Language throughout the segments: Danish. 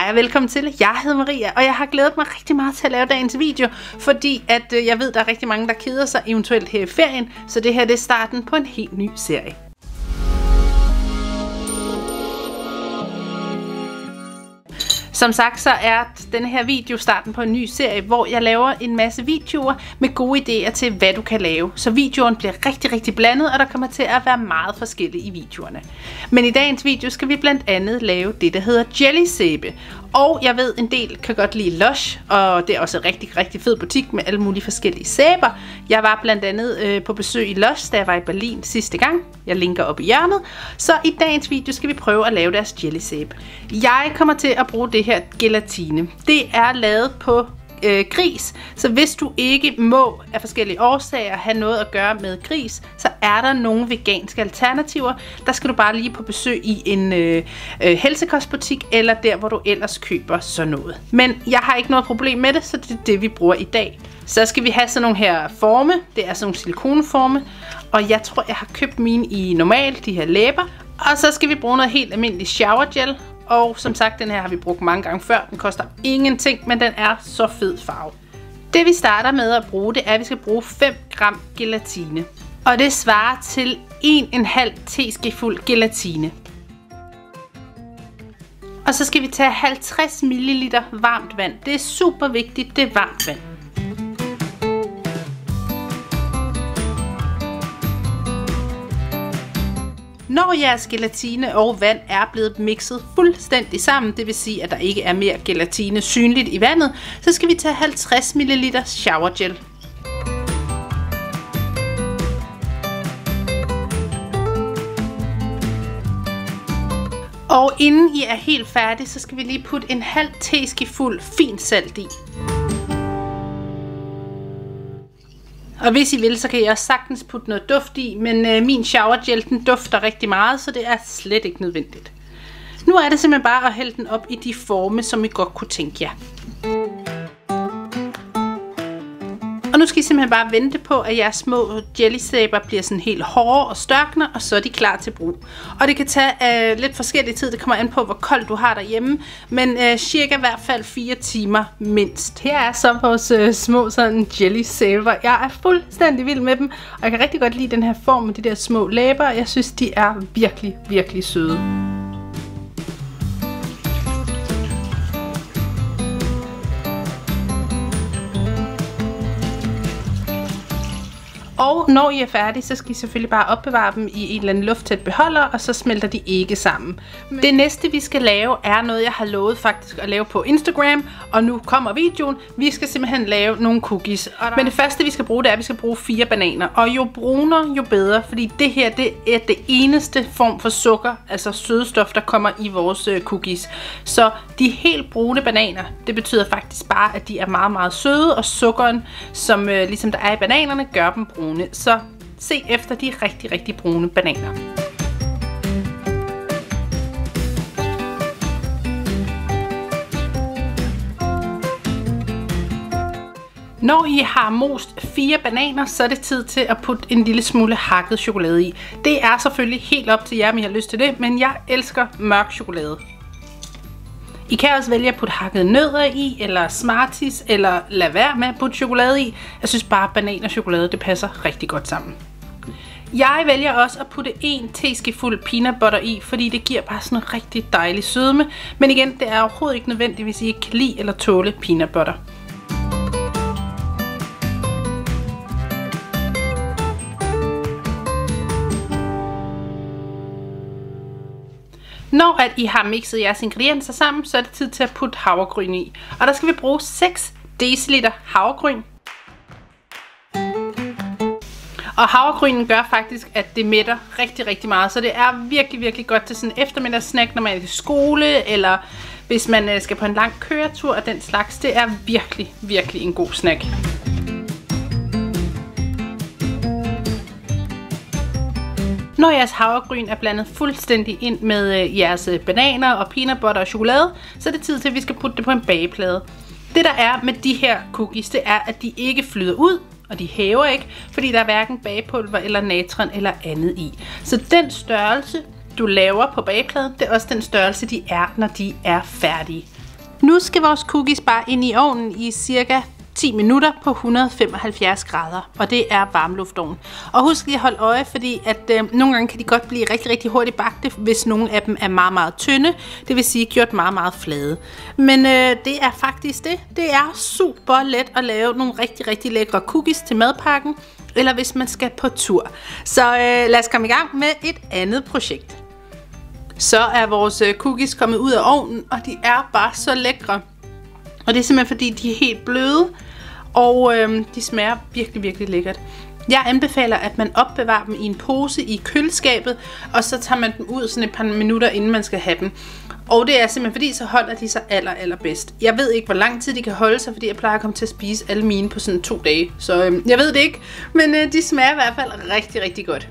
Hej og velkommen til. Jeg hedder Maria, og jeg har glædet mig rigtig meget til at lave dagens video, fordi at øh, jeg ved, der er rigtig mange, der keder sig eventuelt her i ferien, så det her det er starten på en helt ny serie. Som sagt, så er den her video starten på en ny serie, hvor jeg laver en masse videoer med gode idéer til, hvad du kan lave. Så videoen bliver rigtig, rigtig blandet, og der kommer til at være meget forskellige i videoerne. Men i dagens video skal vi blandt andet lave det, der hedder jelly sæbe. Og jeg ved, en del kan godt lide Lush, og det er også en rigtig, rigtig fed butik med alle mulige forskellige sæber. Jeg var blandt andet øh, på besøg i Lush, da jeg var i Berlin sidste gang. Jeg linker op i hjørnet. Så i dagens video skal vi prøve at lave deres jelly sæbe. Jeg kommer til at bruge det her gelatine. Det er lavet på øh, gris. Så hvis du ikke må af forskellige årsager have noget at gøre med gris, så er der nogle veganske alternativer. Der skal du bare lige på besøg i en øh, øh, helsekostbutik, eller der, hvor du ellers køber sådan noget. Men jeg har ikke noget problem med det, så det er det, vi bruger i dag. Så skal vi have sådan nogle her forme. Det er sådan nogle silikonforme. Og jeg tror, jeg har købt mine i normal, de her læber. Og så skal vi bruge noget helt almindelig shower gel. Og som sagt, den her har vi brugt mange gange før. Den koster ingenting, men den er så fed farve. Det vi starter med at bruge, det er, at vi skal bruge 5 gram gelatine. Og det svarer til 1,5 teskefuld gelatine. Og så skal vi tage 50 ml varmt vand. Det er super vigtigt, det er varmt vand. Når jeres gelatine og vand er blevet mixet fuldstændig sammen, det vil sige, at der ikke er mere gelatine synligt i vandet, så skal vi tage 50 ml shower gel. Og inden I er helt færdige, så skal vi lige putte en halv teskefuld fint salt i. Og hvis I vil, så kan I også sagtens putte noget duft i, men øh, min shower gel, den dufter rigtig meget, så det er slet ikke nødvendigt. Nu er det simpelthen bare at hælde den op i de forme, som I godt kunne tænke jer. Ja nu skal I simpelthen bare vente på, at jeres små jellysæber bliver sådan helt hårde og størkner, og så er de klar til brug. Og det kan tage øh, lidt forskellig tid, det kommer an på, hvor koldt du har derhjemme, men øh, cirka i hvert fald 4 timer mindst. Her er så vores øh, små sådan jellysæber. Jeg er fuldstændig vild med dem, og jeg kan rigtig godt lide den her form med de der små læber. Jeg synes, de er virkelig, virkelig søde. Når I er færdige, så skal I selvfølgelig bare opbevare dem i en eller anden lufttæt beholder, og så smelter de ikke sammen. Men det næste vi skal lave er noget, jeg har lovet faktisk at lave på Instagram, og nu kommer videoen. Vi skal simpelthen lave nogle cookies. Men det første vi skal bruge, det er, at vi skal bruge fire bananer. Og jo brunere, jo bedre, fordi det her det er det eneste form for sukker, altså sødestof, der kommer i vores øh, cookies. Så de helt brune bananer, det betyder faktisk bare, at de er meget, meget søde, og sukkeren, som øh, ligesom der er i bananerne, gør dem brune brune. Så se efter de rigtig, rigtig brune bananer. Når I har most fire bananer, så er det tid til at putte en lille smule hakket chokolade i. Det er selvfølgelig helt op til jer, om I har lyst til det, men jeg elsker mørk chokolade. I kan også vælge at putte hakket nødder i, eller Smarties, eller lade være med at putte chokolade i. Jeg synes bare, at banan og chokolade, det passer rigtig godt sammen. Jeg vælger også at putte en teskefuld peanut butter i, fordi det giver bare sådan en rigtig dejlig sødme. Men igen, det er overhovedet ikke nødvendigt, hvis I ikke kan lide eller tåle peanut butter. Når at I har mixet jeres ingredienser sammen, så er det tid til at putte havregryn i. Og der skal vi bruge 6 dl havregryn. Og havregrynen gør faktisk, at det mætter rigtig, rigtig meget. Så det er virkelig, virkelig godt til sådan en eftermiddagssnack, når man er i skole, eller hvis man øh, skal på en lang køretur og den slags. Det er virkelig, virkelig en god snack. Når jeres havregryn er blandet fuldstændig ind med øh, jeres øh, bananer og peanut butter og chokolade, så er det tid til, at vi skal putte det på en bageplade. Det der er med de her cookies, det er, at de ikke flyder ud, og de hæver ikke, fordi der er hverken bagepulver eller natron eller andet i. Så den størrelse, du laver på bagepladen, det er også den størrelse, de er, når de er færdige. Nu skal vores cookies bare ind i ovnen i cirka 10 minutter på 175 grader, og det er varmluftovn. Og husk lige at holde øje, fordi at øh, nogle gange kan de godt blive rigtig, rigtig hurtigt bagte, hvis nogle af dem er meget, meget tynde, det vil sige gjort meget, meget flade. Men øh, det er faktisk det. Det er super let at lave nogle rigtig, rigtig lækre cookies til madpakken, eller hvis man skal på tur. Så øh, lad os komme i gang med et andet projekt. Så er vores øh, cookies kommet ud af ovnen, og de er bare så lækre. Og det er simpelthen fordi, de er helt bløde, og øh, de smager virkelig, virkelig lækkert. Jeg anbefaler, at man opbevarer dem i en pose i køleskabet, og så tager man dem ud sådan et par minutter, inden man skal have dem. Og det er simpelthen fordi, så holder de sig aller, aller bedst. Jeg ved ikke, hvor lang tid de kan holde sig, fordi jeg plejer at komme til at spise alle mine på sådan to dage. Så øh, jeg ved det ikke, men øh, de smager i hvert fald rigtig, rigtig godt.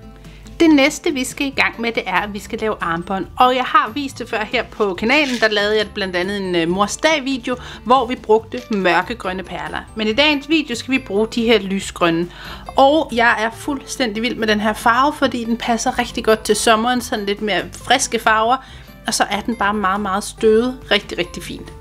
Det næste, vi skal i gang med, det er, at vi skal lave armbånd. Og jeg har vist det før her på kanalen, der lavede jeg blandt andet en uh, mors dag video, hvor vi brugte mørkegrønne perler. Men i dagens video skal vi bruge de her lysgrønne. Og jeg er fuldstændig vild med den her farve, fordi den passer rigtig godt til sommeren, sådan lidt mere friske farver. Og så er den bare meget, meget støde. Rigtig, rigtig fint.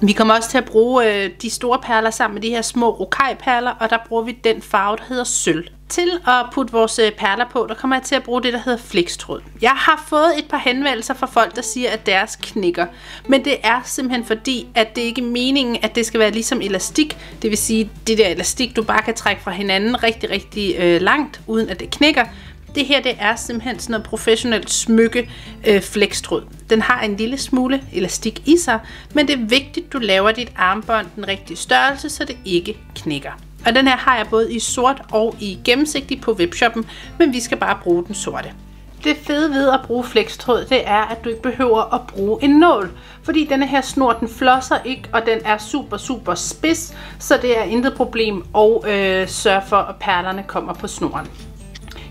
Vi kommer også til at bruge øh, de store perler sammen med de her små rokai-perler, og der bruger vi den farve, der hedder sølv. Til at putte vores øh, perler på, der kommer jeg til at bruge det, der hedder flextråd. Jeg har fået et par henvendelser fra folk, der siger, at deres knækker. Men det er simpelthen fordi, at det ikke er meningen, at det skal være ligesom elastik. Det vil sige, det der elastik, du bare kan trække fra hinanden rigtig, rigtig øh, langt, uden at det knækker. Det her, det er simpelthen sådan noget professionelt smykke øh, flextråd. Den har en lille smule elastik i sig, men det er vigtigt, du laver dit armbånd den rigtige størrelse, så det ikke knækker. Og den her har jeg både i sort og i gennemsigtig på webshoppen, men vi skal bare bruge den sorte. Det fede ved at bruge flextråd, det er, at du ikke behøver at bruge en nål. Fordi denne her snor, den flosser ikke, og den er super, super spids, så det er intet problem at øh, sørge for, at perlerne kommer på snoren.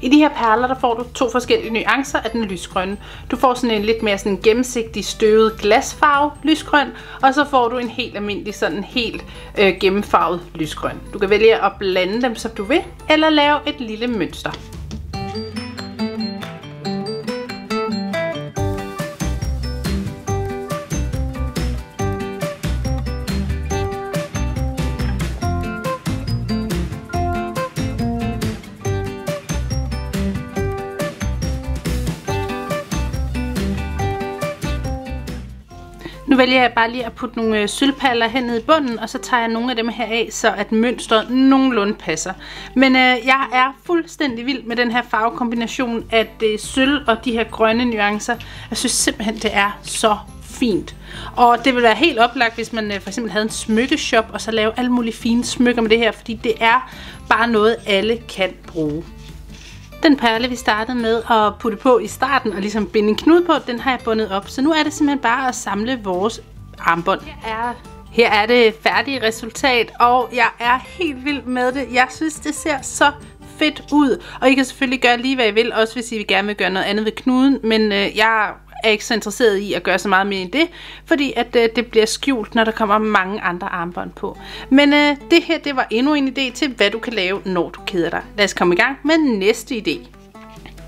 I de her perler, der får du to forskellige nuancer af den lysgrønne. Du får sådan en lidt mere sådan gennemsigtig støvet glasfarve lysgrøn, og så får du en helt almindelig sådan helt øh, gennemfarvet lysgrøn. Du kan vælge at blande dem, som du vil, eller lave et lille mønster. Nu vælger jeg bare lige at putte nogle øh, sølvpaller hen i bunden, og så tager jeg nogle af dem her af, så at mønstret nogenlunde passer. Men øh, jeg er fuldstændig vild med den her farvekombination af det sølv og de her grønne nuancer. Jeg synes simpelthen, det er så fint. Og det vil være helt oplagt, hvis man øh, for eksempel havde en smykkeshop, og så lave alle mulige fine smykker med det her, fordi det er bare noget, alle kan bruge. Den perle, vi startede med at putte på i starten og ligesom binde en knude på, den har jeg bundet op. Så nu er det simpelthen bare at samle vores armbånd. Her er, her er det færdige resultat, og jeg er helt vild med det. Jeg synes, det ser så fedt ud. Og I kan selvfølgelig gøre lige, hvad I vil, også hvis I gerne vil gøre noget andet ved knuden. Men øh, jeg er ikke så interesseret i at gøre så meget mere end det, fordi at øh, det bliver skjult, når der kommer mange andre armbånd på. Men øh, det her, det var endnu en idé til, hvad du kan lave, når du keder dig. Lad os komme i gang med næste idé.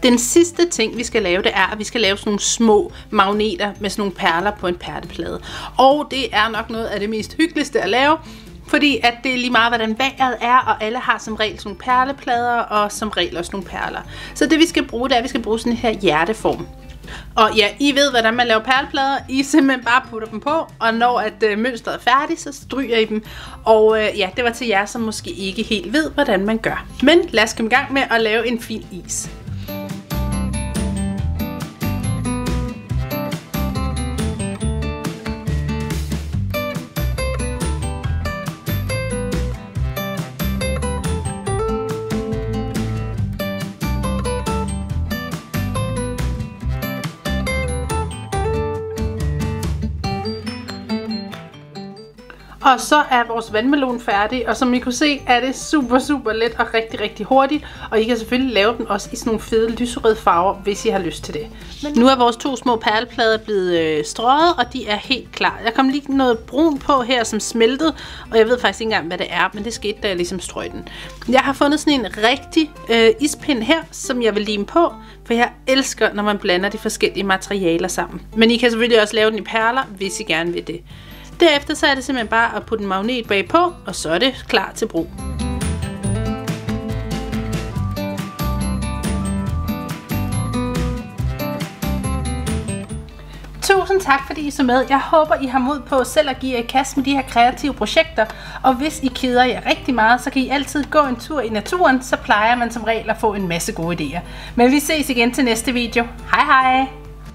Den sidste ting, vi skal lave, det er, at vi skal lave sådan nogle små magneter med sådan nogle perler på en perleplade. Og det er nok noget af det mest hyggeligste at lave, fordi at det er lige meget, hvordan vejret er, og alle har som regel sådan nogle perleplader, og som regel også nogle perler. Så det vi skal bruge, det er, at vi skal bruge sådan her hjerteform. Og ja, I ved, hvordan man laver perleplader. I simpelthen bare putter dem på, og når at øh, mønstret er færdigt, så stryger I dem. Og øh, ja, det var til jer, som måske ikke helt ved, hvordan man gør. Men lad os komme i gang med at lave en fin is. Og så er vores vandmelon færdig, og som I kunne se, er det super, super let og rigtig, rigtig hurtigt. Og I kan selvfølgelig lave den også i sådan nogle fede lyserøde farver, hvis I har lyst til det. Men nu er vores to små perleplader blevet øh, strøget, og de er helt klar. Jeg kom lige noget brun på her, som smeltede, og jeg ved faktisk ikke engang, hvad det er, men det skete, da jeg ligesom strøg den. Jeg har fundet sådan en rigtig øh, ispind her, som jeg vil lime på, for jeg elsker, når man blander de forskellige materialer sammen. Men I kan selvfølgelig også lave den i perler, hvis I gerne vil det. Derefter så er det simpelthen bare at putte en magnet bagpå, og så er det klar til brug. Tusind tak fordi I så med. Jeg håber I har mod på selv at give jer i kast med de her kreative projekter. Og hvis I keder jer rigtig meget, så kan I altid gå en tur i naturen, så plejer man som regel at få en masse gode idéer. Men vi ses igen til næste video. Hej hej!